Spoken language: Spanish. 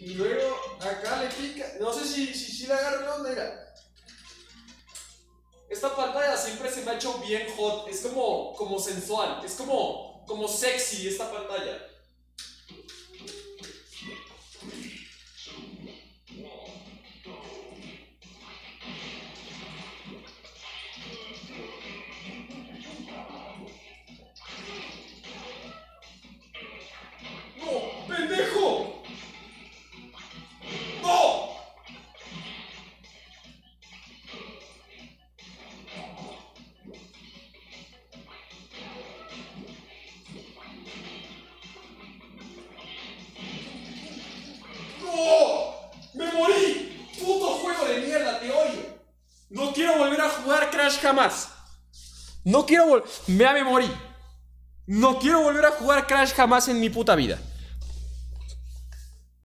Y luego acá le pica. No sé si, si, si le la mira. Esta pantalla siempre se me ha hecho bien hot. Es como, como sensual. Es como, como sexy esta pantalla. No quiero volver a jugar Crash jamás. No quiero volver... Me morí. No quiero volver a jugar Crash jamás en mi puta vida.